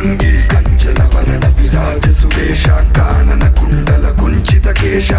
భంగి. కంచన వలన విరాజ సువేష కానన కుండల కుంచిత కేశ.